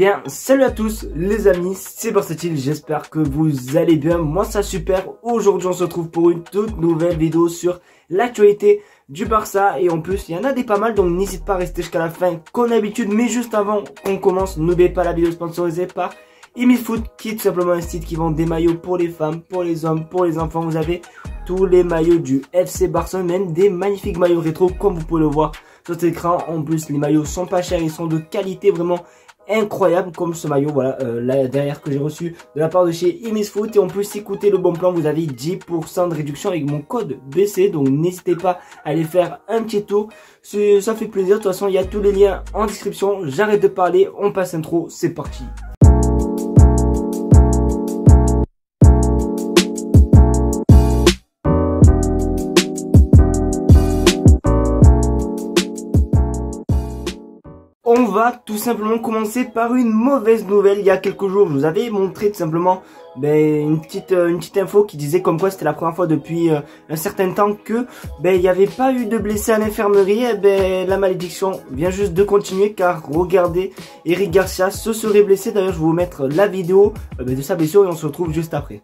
Bien, salut à tous les amis, c'est Versatile, j'espère que vous allez bien, moi ça super, aujourd'hui on se retrouve pour une toute nouvelle vidéo sur l'actualité du Barça. Et en plus il y en a des pas mal donc n'hésite pas à rester jusqu'à la fin comme d'habitude mais juste avant qu'on commence n'oubliez pas la vidéo sponsorisée par Foot qui est tout simplement un site qui vend des maillots pour les femmes, pour les hommes, pour les enfants, vous avez tous les maillots du FC Barcelone, même des magnifiques maillots rétro comme vous pouvez le voir sur cet écran, en plus les maillots sont pas chers, ils sont de qualité vraiment incroyable comme ce maillot voilà euh, là derrière que j'ai reçu de la part de chez Foot. Et en plus écoutez le bon plan vous avez 10% de réduction avec mon code BC donc n'hésitez pas à aller faire un petit tour. Ça fait plaisir. De toute façon il y a tous les liens en description. J'arrête de parler on passe intro c'est parti va tout simplement commencer par une mauvaise nouvelle. Il y a quelques jours, je vous avais montré tout simplement ben, une, petite, euh, une petite info qui disait comme quoi c'était la première fois depuis euh, un certain temps que ben, il n'y avait pas eu de blessés à l'infirmerie. Eh ben, la malédiction vient juste de continuer car regardez, Eric Garcia se serait blessé. D'ailleurs, je vais vous mettre la vidéo euh, ben, de sa blessure et on se retrouve juste après.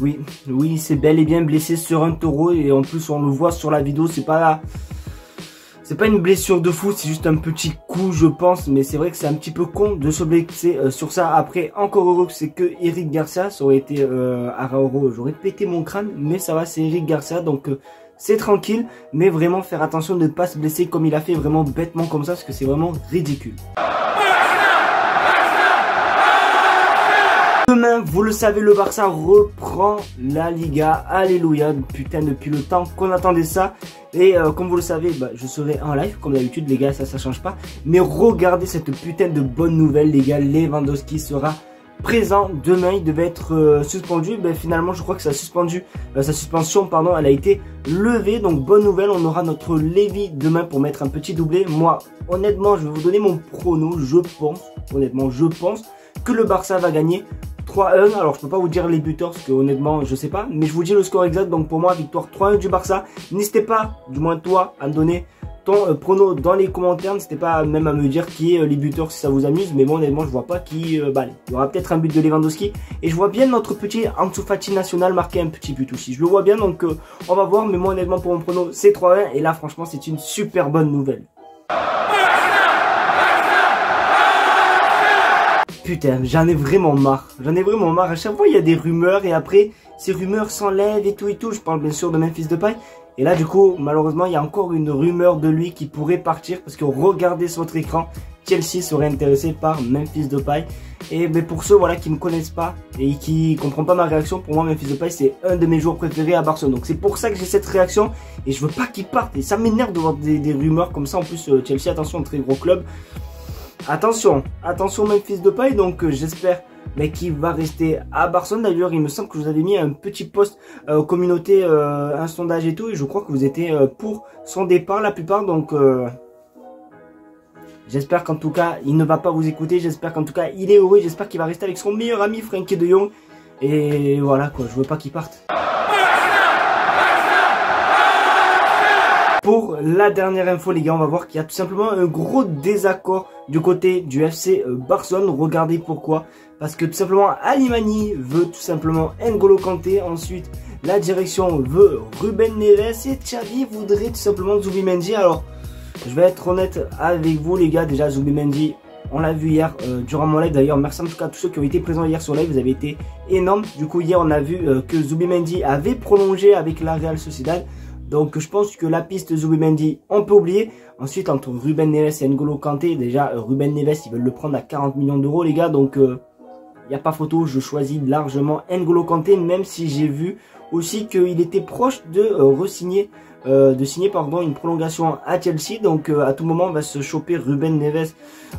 Oui, oui, c'est bel et bien blessé sur un taureau et en plus on le voit sur la vidéo, c'est pas c'est pas une blessure de fou, c'est juste un petit coup je pense, mais c'est vrai que c'est un petit peu con de se blesser euh, sur ça. Après, encore heureux que c'est que Eric Garcia, ça aurait été euh, Arauro, j'aurais pété mon crâne, mais ça va, c'est Eric Garcia, donc euh, c'est tranquille, mais vraiment faire attention de ne pas se blesser comme il a fait vraiment bêtement comme ça, parce que c'est vraiment ridicule. Vous le savez, le Barça reprend la Liga. Alléluia. Putain, depuis le temps qu'on attendait ça. Et euh, comme vous le savez, bah, je serai en live, comme d'habitude, les gars, ça, ça change pas. Mais regardez cette putain de bonne nouvelle, les gars. Lewandowski sera présent demain. Il devait être euh, suspendu. Ben, finalement, je crois que sa, suspendu, euh, sa suspension pardon, elle a été levée. Donc, bonne nouvelle, on aura notre Lévi demain pour mettre un petit doublé. Moi, honnêtement, je vais vous donner mon prono. Je pense, honnêtement, je pense que le Barça va gagner 3-1. Alors, je peux pas vous dire les buteurs parce que honnêtement, je sais pas. Mais je vous dis le score exact. Donc, pour moi, victoire 3-1 du Barça. N'hésitez pas, du moins toi, à me donner ton euh, prono dans les commentaires. N'hésitez pas même à me dire qui est euh, les buteurs si ça vous amuse. Mais bon, honnêtement, je vois pas qui. Euh, bah, il y aura peut-être un but de Lewandowski. Et je vois bien notre petit Ansu national marquer un petit but aussi. Je le vois bien. Donc, on va voir. Mais moi, honnêtement, pour mon prono, c'est 3-1. Et là, franchement, c'est une super bonne nouvelle. Putain, j'en ai vraiment marre. J'en ai vraiment marre. À chaque fois, il y a des rumeurs et après, ces rumeurs s'enlèvent et tout et tout. Je parle bien sûr de Memphis paille. Et là, du coup, malheureusement, il y a encore une rumeur de lui qui pourrait partir parce que regardez sur votre écran, Chelsea serait intéressé par Memphis paille. Et mais pour ceux voilà qui me connaissent pas et qui comprennent pas ma réaction, pour moi Memphis paille c'est un de mes joueurs préférés à Barcelone. Donc c'est pour ça que j'ai cette réaction et je veux pas qu'il parte. Et ça m'énerve de voir des, des, rumeurs comme ça. En plus euh, Chelsea, attention, très gros club. Attention, attention fils de paille, donc euh, j'espère mais qu'il va rester à Barcelone. D'ailleurs, il me semble que vous avez mis un petit post euh, communauté, euh, un sondage et tout, et je crois que vous étiez pour son départ la plupart, donc j'espère qu'en tout cas, il ne va pas vous écouter, j'espère qu'en tout cas, il est heureux, j'espère qu'il va rester avec son meilleur ami Frankie de Jong, et voilà quoi, je veux pas qu'il parte. Pour la dernière info les gars, on va voir qu'il y a tout simplement un gros désaccord du côté du FC euh, Barcelone. Regardez pourquoi. Parce que tout simplement Alimani veut tout simplement N'Golo Kanté. Ensuite, la direction veut Ruben Neves et Xavi voudrait tout simplement Zubimendi. Alors, je vais être honnête avec vous les gars. Déjà, Zubimendi, on l'a vu hier euh, durant mon live d'ailleurs. Merci en tout cas à tous ceux qui ont été présents hier sur live, vous avez été énormes. Du coup hier on a vu euh, que Zubimendi avait prolongé avec la Real Sociedad. Donc je pense que la piste Zubimendi, on peut oublier. Ensuite entre Ruben Neves et N'Golo Kanté, déjà Ruben Neves ils veulent le prendre à 40 millions d'euros les gars. Donc il n'y a pas photo, je choisis largement N'Golo Kanté même si j'ai vu aussi qu'il était proche de re-signer euh, de signer pardon une prolongation à Chelsea. Donc euh, à tout moment on va se choper Ruben Neves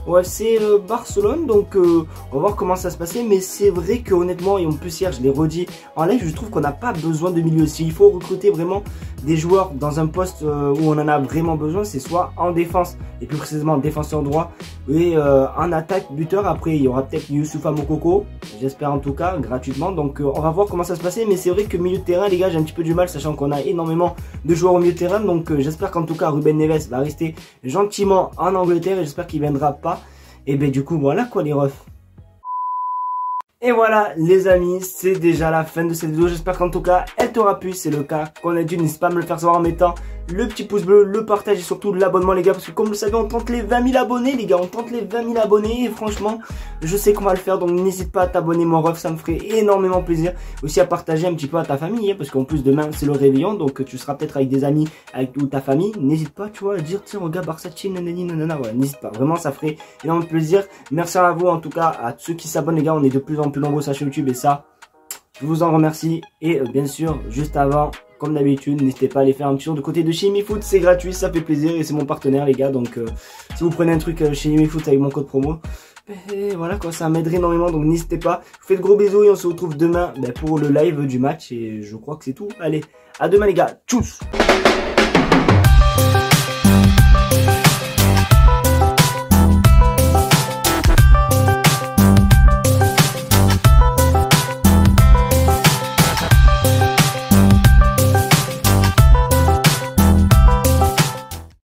au FC euh, Barcelone. Donc on va voir comment ça se passer. Mais c'est vrai que honnêtement, et en plus hier je l'ai redit en live, je trouve qu'on n'a pas besoin de milieu. S'il faut recruter vraiment des joueurs dans un poste où on en a vraiment besoin, c'est soit en défense et plus précisément défenseur droit et en attaque buteur. Après il y aura peut-être Youssoufa Mokoko, j'espère en tout cas gratuitement. Donc on va voir comment ça se passer. Mais c'est vrai que milieu de terrain les gars j'ai un petit peu du mal sachant qu'on a énormément de joueurs terrain. Donc euh, j'espère qu'en tout cas Ruben Neves va rester gentiment en Angleterre et j'espère qu'il viendra pas. Et ben du coup voilà quoi les refs. Et voilà les amis, c'est déjà la fin de cette vidéo. J'espère qu'en tout cas elle t'aura plu. C'est le cas qu'on a dit, n'hésite pas à me le faire savoir en mettant le petit pouce bleu, le partage et surtout l'abonnement les gars parce que comme vous le savez on tente les 20 000 abonnés les gars, on tente les 20 000 abonnés et franchement je sais qu'on va le faire donc n'hésite pas à t'abonner mon ref, ça me ferait énormément plaisir. Aussi à partager un petit peu à ta famille hein, parce qu'en plus demain c'est le réveillon donc tu seras peut-être avec des amis avec ou ta famille, n'hésite pas tu vois à dire tiens regarde Barça nanani nanana n'hésite pas, vraiment ça ferait énormément plaisir, merci à vous en tout cas à ceux qui s'abonnent les gars, on est de plus en plus nombreux sur YouTube et ça je vous en remercie. Et euh, bien sûr juste avant comme d'habitude, n'hésitez pas à aller faire un petit tour de côté de chez Foot, c'est gratuit, ça fait plaisir et c'est mon partenaire les gars. Donc euh, si vous prenez un truc euh, chez Foot avec mon code promo, ben, voilà quoi, ça m'aiderait énormément donc n'hésitez pas. Je vous fais de gros bisous et on se retrouve demain ben, pour le live du match et je crois que c'est tout. Allez, à demain les gars, tchuss